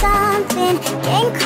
something. Came